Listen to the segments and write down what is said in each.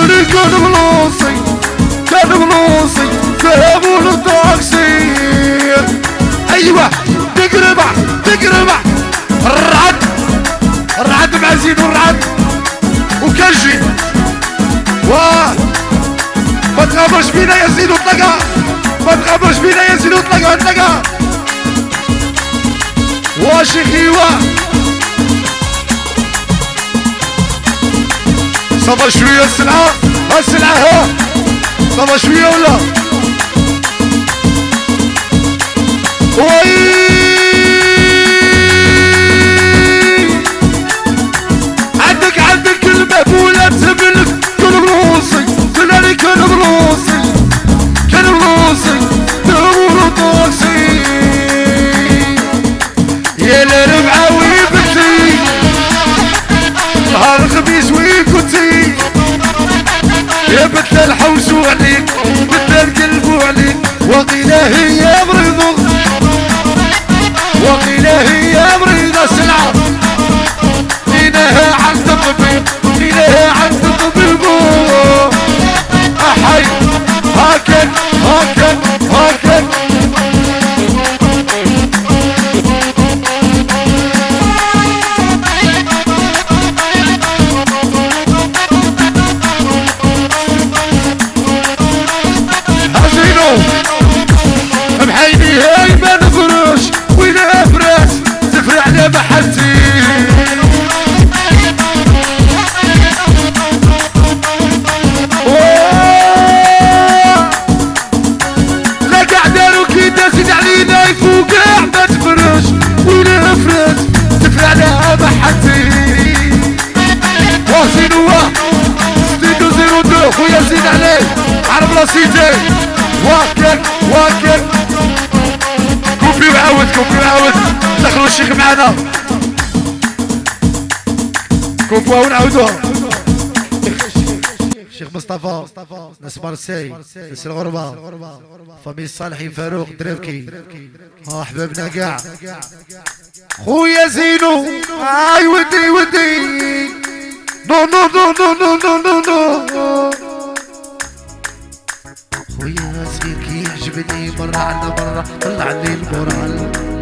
اللي كان بلوصي كان بلوصي ذهبوا للتاكسي أيوه تقربع تقربع الرعد الرعد مع زيد الرعد وكجي واه ما تغامرش بينا يا زيد وطلقها ما تغامرش بينا يا زيد وطلقها طلقها واش خيوه صبا شوية السلعة. السلعة ها. صبا شوية ولا؟ وي! سوالي بالبرد البولي وقيل هي مريضة. وقيل هي مريضة سلعة دينها عن الطبيب راسيتي واكل واكل كوبي وعاود كوبي وعاود دخلوا الشيخ معنا كوبوا ونعاودوها شيخ مصطفى ناس مارسي ناس الغربة. فامي صالحي فاروق دربكي ها احبابنا كاع خويا زينو. آي ودي ودي. نو نو نو نو نو نو نو نو. خويا صغير كي يعجبني مرة على مرة طلع لي ال moral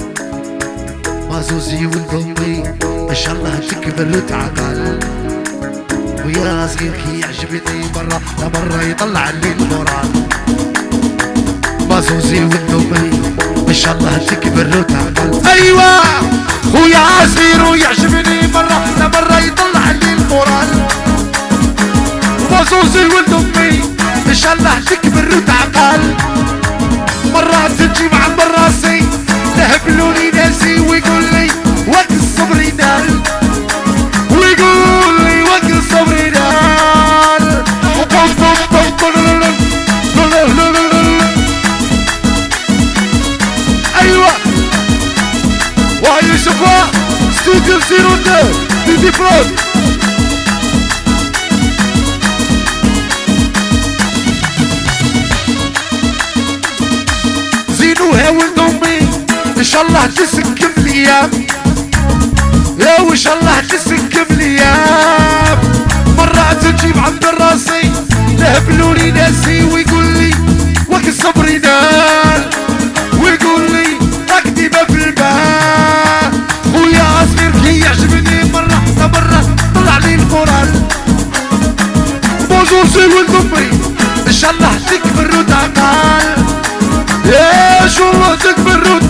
ما زوزي ولد امي ان شاء الله تكبر وتعقل. ويا صغير كي يعجبني على مرة يطلع لي ال moral. ما زوزي ولد امي ان شاء الله تكبر وتعقل. أيوه خويا صغير ويعجبني على مرة يطلع لي المورال. وزوزي ولد امي ان شاء الله تكبر وتعقل. مرات تجي Active Sirote, Didi Prod. زينو هاول دومي ان شاء الله تسكب الأيام يا وان شاء الله تسكب الأيام مرات تجيب عند راسي نهبلوني ناسي ويقول لي وك الصبر ينال الصوصي والكفري الله تكبر وتعقال يا شو تكبر